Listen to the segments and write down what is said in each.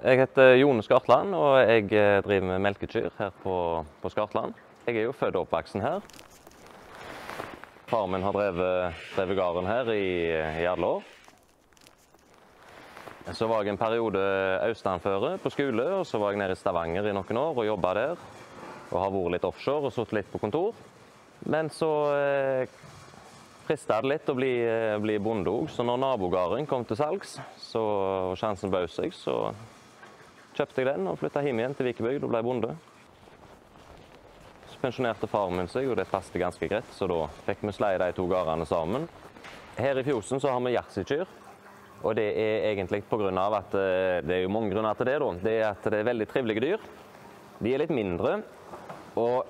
Jeg heter Jone Skartland, og jeg eh, driver med melkekyr her på, på Skartland. Jeg er jo født og oppvoksen her. Far min har drevet, drevet gården her i, i alle år. Så var jeg en periode østanføre på skole, og så var jeg nede i Stavanger i noen år og jobba der. Og har vært litt offshore og sittet litt på kontor. Men så eh, frista det litt å bli, eh, bli bonde òg, så når nabogården kom til salgs så, og sjansen bød seg, så kjøpte jeg den og flytta hjem igjen til Vikebygd og ble bonde. Så pensjonerte faren min seg, og det passet ganske greit, så da fikk vi sleie de to gårdene sammen. Her i fjosen så har vi jersikyr. Og det er egentlig pga. at eh, Det er jo mange grunner til det. da. Det er at det er veldig trivelige dyr. De er litt mindre. Og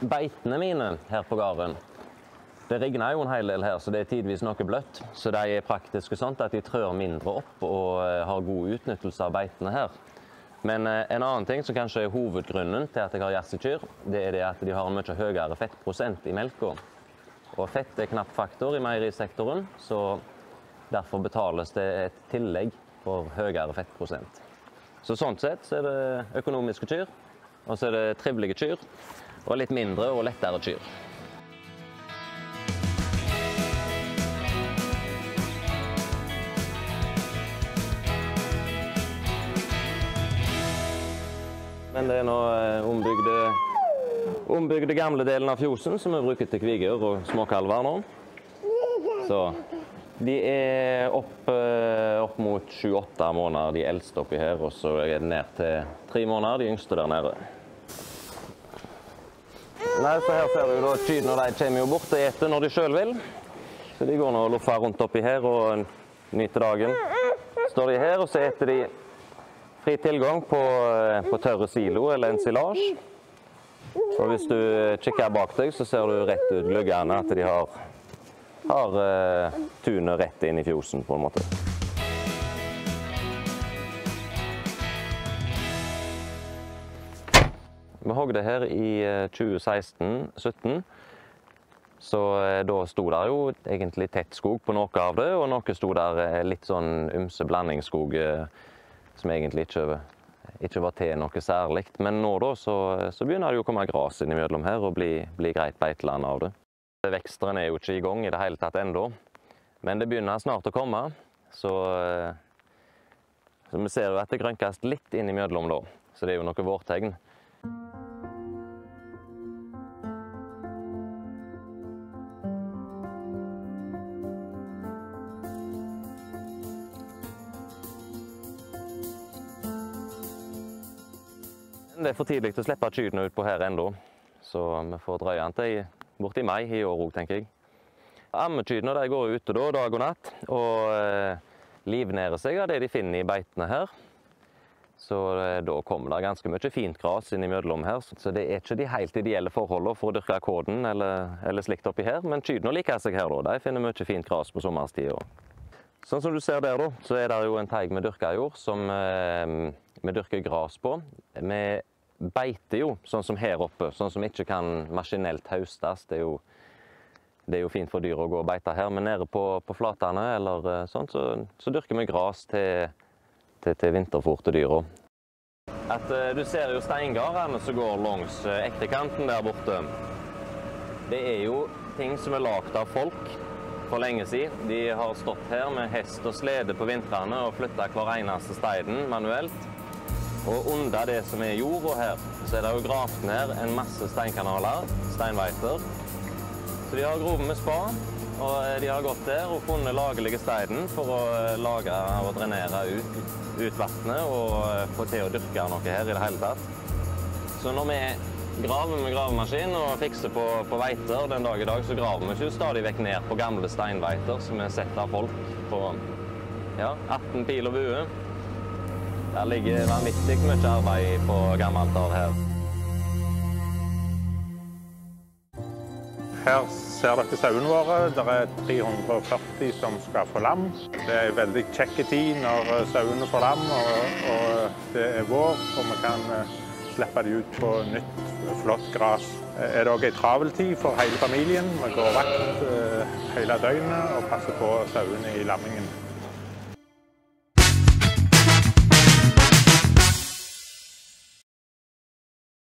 beitene mine her på gården det regner jo en hel del her, så det er tidvis noe bløtt. Så de er praktiske sånn at de trør mindre opp og eh, har god utnyttelse av beitene her. Men eh, en annen ting som kanskje er hovedgrunnen til at jeg har jersekyr, det er det at de har en mye høyere fettprosent i melka. Og fett er knapp faktor i meierisektoren, så derfor betales det et tillegg for høyere fettprosent. Så sånn sett så er det økonomiske kyr, og så er det trivelige kyr, og litt mindre og lettere kyr. Men det er nå eh, ombygde, ombygde gamle delen av fjosen som vi bruker til kviger og småkalver nå. Så de er opp, eh, opp mot 28 måneder, de eldste oppi her, og så er det ned til tre måneder, de yngste der nede. Nei, så Her ser du da kyrne, de kommer jo bort og eter når de sjøl vil. Så De går nå og loffer rundt oppi her og nyter dagen. Står de her, og så eter de fri tilgang på, eh, på tørre silo eller ensilage. Og hvis du kikker bak deg, så ser du rett ut gløggene at de har, har uh, tunet rett inn i fjosen, på en måte. Vi hogde her i 2016-2017. Eh, så da sto der jo egentlig tett skog på noe av det, og noe sto der litt sånn ymse blandingsskog som egentlig ikke, ikke var til noe særlig. Men nå da, så, så begynner det å komme gress innimellom her og bli, bli greit beiteland av det. Veksteren er jo ikke i gang i det hele tatt ennå, men det begynner snart å komme. Så, så vi ser jo at det grønkes litt innimellom da, så det er jo noe vårtegn. Det er for tidlig til å slippe kyrne utpå her ennå, så vi får drøye den til borti mai i år òg, tenker jeg. Ammekyrne går ute da, dag og natt og eh, livnærer seg av det de finner i beitene her. Så eh, da kommer det ganske mye fint gras innimellom her. Så det er ikke de helt ideelle forholdene for å dyrke kåden eller, eller slikt oppi her. Men kyrne liker seg her, da. De finner mye fint gras på sommerstida. Sånn som du ser der, da, så er det jo en teig med dyrka jord som eh, vi dyrker gras på. Vi beiter jo sånn som her oppe, sånn som ikke kan maskinelt høstes. Det er jo, det er jo fint for dyr å gå og beite her, men nede på, på flatene eller eh, sånn, så, så dyrker vi gras til, til, til vinterfôr til dyra. At, uh, du ser jo steingardene som går langs uh, ektekanten der borte. Det er jo ting som er lagd av folk for lenge siden. De har stått her med hest og slede på vintrene og flytta hver eneste steinen manuelt. Og under det som er jorda her, så er det jo gravd ned en masse steinkanaler, steinveiter. Så de har grovet med spa, og de har gått der og funnet lagelige steinen for å lage og drenere ut, ut vannet og eh, få til å dyrke noe her i det hele tatt. Så når vi graver med gravemaskin og fikser på, på veiter den dag i dag, så graver vi ikke stadig vekk ned på gamle steinveiter som er sett av folk på ja, 18 pil og bue. Det ligger vanvittig mye arbeid på gammelt år her. Her ser dere sauene våre. Det er 340 som skal få lam. Det er en veldig kjekk tid når sauene får lam og, og, det er vår og vi kan eh, slippe dem ut på nytt, flott gress. Er det òg en travel tid for hele familien. Vi går vakt eh, hele døgnet og passer på sauene i lammingen.